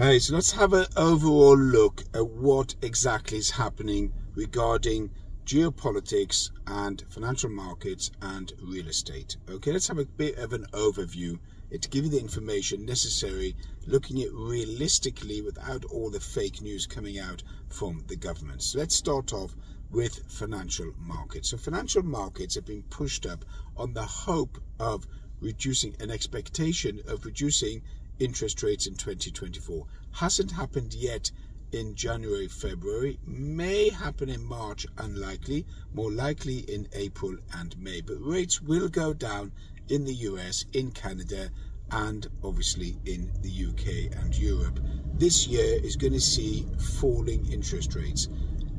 Hey, so let's have an overall look at what exactly is happening regarding geopolitics and financial markets and real estate. Okay, let's have a bit of an overview to give you the information necessary, looking at realistically without all the fake news coming out from the government. So let's start off with financial markets. So financial markets have been pushed up on the hope of reducing an expectation of reducing interest rates in 2024. Hasn't happened yet in January, February, may happen in March, unlikely, more likely in April and May. But rates will go down in the US, in Canada, and obviously in the UK and Europe. This year is going to see falling interest rates,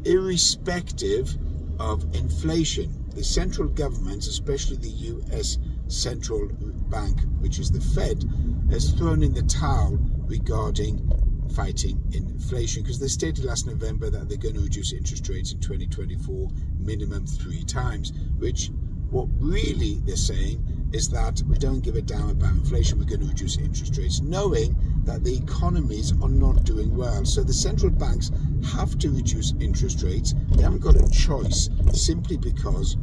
irrespective of inflation. The central governments, especially the US central bank, which is the Fed, has thrown in the towel regarding fighting inflation because they stated last November that they're going to reduce interest rates in 2024 minimum three times, which what really they're saying is that we don't give a damn about inflation, we're going to reduce interest rates, knowing that the economies are not doing well. So the central banks have to reduce interest rates. They haven't got a choice simply because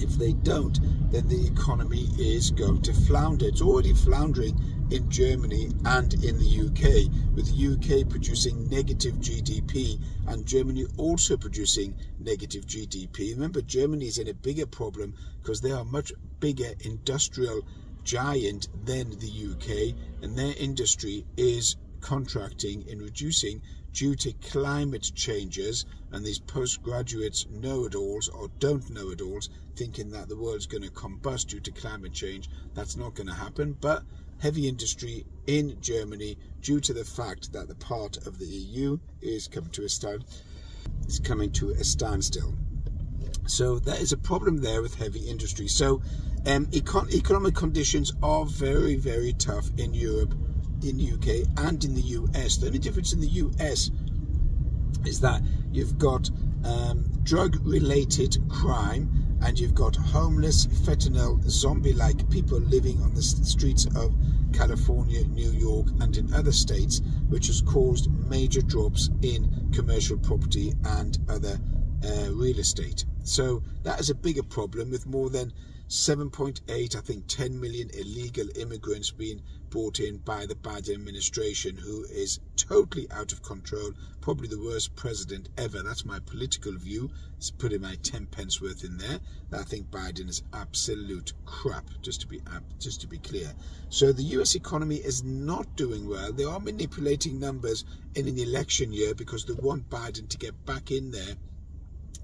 if they don't, then the economy is going to flounder. It's already floundering in Germany and in the UK, with the UK producing negative GDP and Germany also producing negative GDP. Remember, Germany is in a bigger problem because they are much bigger industrial giant than the UK, and their industry is contracting and reducing due to climate changes and these postgraduates know-it-alls or don't know-it-alls thinking that the world's going to combust due to climate change that's not going to happen. But heavy industry in Germany due to the fact that the part of the EU is coming to a stand is coming to a standstill. So there is a problem there with heavy industry. So um, econ economic conditions are very very tough in Europe in the UK and in the US. The only difference in the US is that you've got um, drug related crime and you've got homeless, fentanyl, zombie like people living on the streets of California, New York, and in other states, which has caused major drops in commercial property and other uh, real estate. So that is a bigger problem with more than 7.8, I think 10 million illegal immigrants being brought in by the Biden administration, who is totally out of control, probably the worst president ever. That's my political view. It's putting my 10 pence worth in there. I think Biden is absolute crap, just to be just to be clear. So the US economy is not doing well. They are manipulating numbers in an election year because they want Biden to get back in there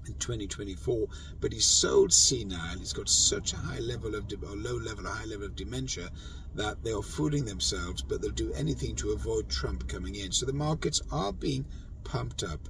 in 2024, but he's so senile, he's got such a high level of, or low level, a high level of dementia, that they are fooling themselves, but they'll do anything to avoid Trump coming in. So the markets are being pumped up.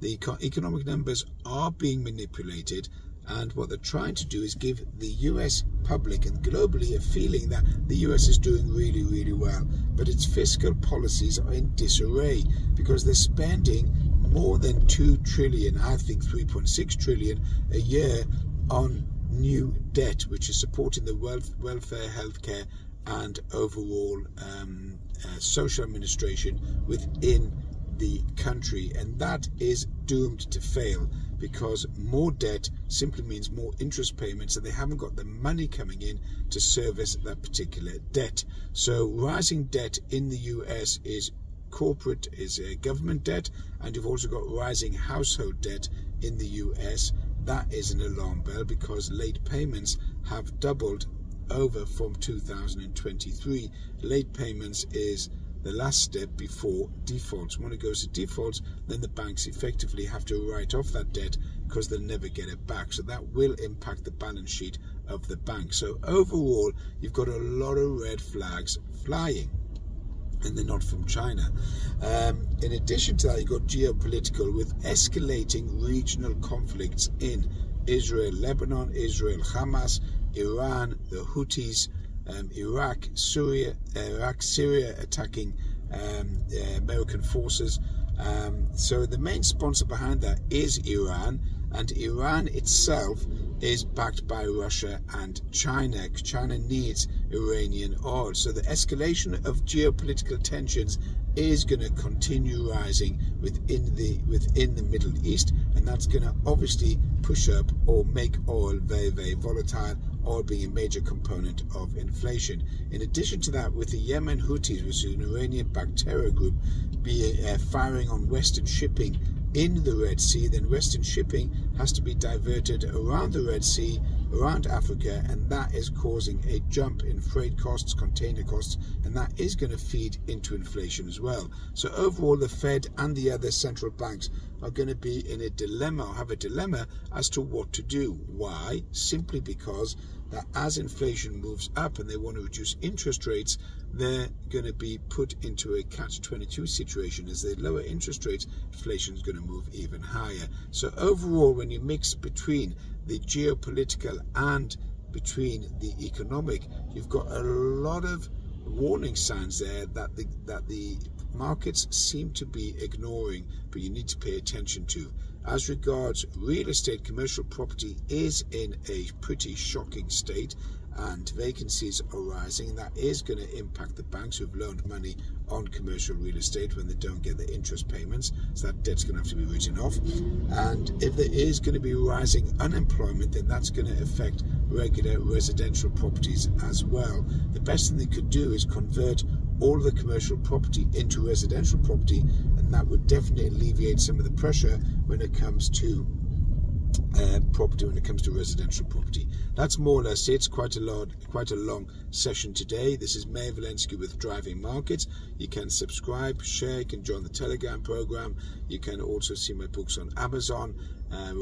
The economic numbers are being manipulated, and what they're trying to do is give the US public and globally a feeling that the US is doing really, really well. But its fiscal policies are in disarray because they're spending more than 2 trillion, I think 3.6 trillion a year on new debt, which is supporting the wealth, welfare, healthcare, and overall um, uh, social administration within the country. And that is doomed to fail because more debt simply means more interest payments and they haven't got the money coming in to service that particular debt. So rising debt in the US is corporate is a government debt, and you've also got rising household debt in the US. That is an alarm bell because late payments have doubled over from 2023. Late payments is the last step before defaults. When it goes to defaults, then the banks effectively have to write off that debt because they'll never get it back. So that will impact the balance sheet of the bank. So overall, you've got a lot of red flags flying and they're not from China. Um, in addition to that, you've got geopolitical with escalating regional conflicts in Israel, Lebanon, Israel, Hamas, Iran, the Houthis, um, Iraq, Syria, Iraq, Syria attacking um, American forces. Um, so the main sponsor behind that is Iran, and Iran itself is backed by Russia and China. China needs Iranian oil. So the escalation of geopolitical tensions is going to continue rising within the within the Middle East, and that's going to obviously push up or make oil very very volatile, oil being a major component of inflation. In addition to that, with the Yemen Houthis, which is an Iranian-backed terror group, be uh, firing on Western shipping in the Red Sea, then Western shipping has to be diverted around the Red Sea, around Africa, and that is causing a jump in freight costs, container costs, and that is going to feed into inflation as well. So overall, the Fed and the other central banks are going to be in a dilemma or have a dilemma as to what to do. Why? Simply because that as inflation moves up and they want to reduce interest rates, they're going to be put into a catch-22 situation. As they lower interest rates, inflation is going to move even higher. So overall, when you mix between the geopolitical and between the economic, you've got a lot of warning signs there that the that the markets seem to be ignoring, but you need to pay attention to. As regards real estate, commercial property is in a pretty shocking state and vacancies are rising. That is going to impact the banks who've loaned money on commercial real estate when they don't get the interest payments. So that debt's going to have to be written off. And if there is going to be rising unemployment, then that's going to affect regular residential properties as well. The best thing they could do is convert all the commercial property into residential property, and that would definitely alleviate some of the pressure when it comes to uh, property when it comes to residential property. That's more or less it. It's quite a lot, quite a long session today. This is Meir Velenski with Driving Markets. You can subscribe, share, you can join the Telegram program. You can also see my books on Amazon. Uh,